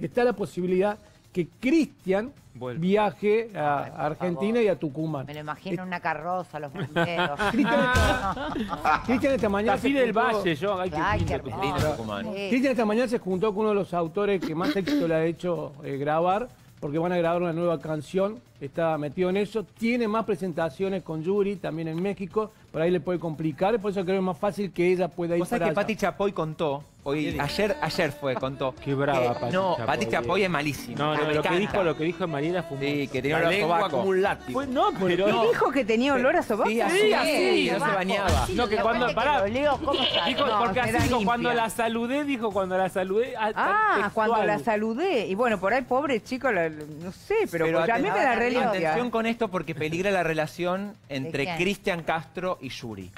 que está la posibilidad que Cristian viaje a por Argentina y a Tucumán. Me lo imagino en una carroza, los bomberos. Cristian esta, Cristian esta mañana se del juntó- Valle, yo, Ay, que- Tucumán. Sí. Cristian esta mañana se juntó con uno de los autores que más éxito le ha hecho eh, grabar, porque van a grabar una nueva canción, está metido en eso, tiene más presentaciones con Yuri, también en México, por ahí le puede complicar, por eso creo que es más fácil que ella pueda ir Vos para que allá. Pati Chapoy contó, hoy, ayer, ayer fue, contó. Qué brava que- Pati No, Pati Chapoy es malísima. No, no, lo que, dijo, lo que dijo Mariela fue un Sí, que tenía La olor a lengua sobaco. como un látigo. Fue- no, pero No. Dijo que tenía olor a sobaco. Sí, así, Sí, así, no se bañaba. No, que cuando- pará. leo, ¿cómo está? Dijo, No, porque así dijo, cuando la saludé, dijo cuando la saludé. ah, Ah, cuando la saludé. Y bueno, por ahí, pobre chico, la- no sé, pero, porque a mí me da aten- re limpia. Atención con esto porque peligra la relación entre? Cristian Castro y Yuri.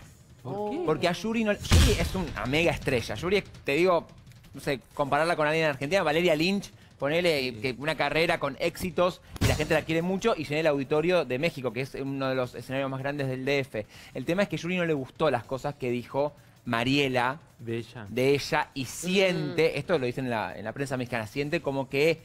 ¿Por qué? Porque a Yuri no. Yuri es una mega estrella. Yuri, te digo, no sé, compararla con alguien en Argentina, Valeria Lynch, ponele que una carrera con éxitos y la gente la quiere mucho y llena el auditorio de México, que es uno de los escenarios más grandes del DF. El tema es que Yuri no le gustó las cosas que dijo Mariela De ella. de ella y siente, esto lo dicen en la, en la prensa mexicana, siente como que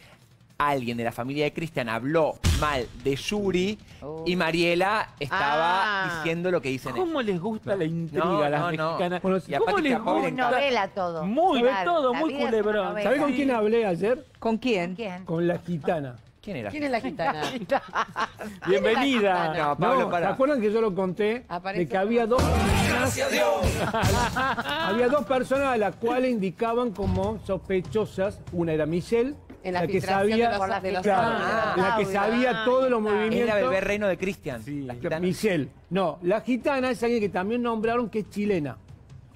alguien de la familia de Cristian habló mal de Yuri Oh. y Mariela estaba Ah. diciendo lo que dicen ellos. ¿Cómo les gusta la intriga No, a las no, no. mexicanas? Bueno, y a ¿Cómo les Chapoy le Muy gusta? novela todo. Muy, de Claro, todo, la muy vida es una culebrón. novela. ¿Sabés con quién hablé ayer? ¿Con quién? ¿Quién? Con la gitana. ¿Quién era? ¿Quién es la gitana? Bienvenida. No, Pablo, ¿se acuerdan que yo lo conté? Aparece de que había dos había dos personas a las cuales indicaban como sospechosas. Una era Michelle, En la la que filtración sabía, de los- la de los claro. Ah, la que sabía todos los Ah, Es movimientos. la bebé reino de Cristian. Sí. La La- gitana. Michelle. No, la gitana es alguien que también nombraron que es chilena.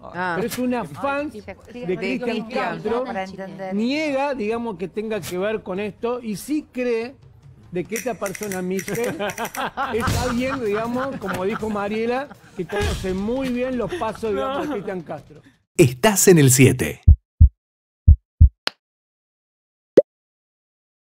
Ah, Pero es una fan de Cristian Castro. Niega, digamos, que tenga que ver con esto y sí cree de que esta persona, Michelle, es alguien, digamos, como dijo Mariela, que conoce muy bien los pasos, digamos, de Cristian Castro. Estás en el 7.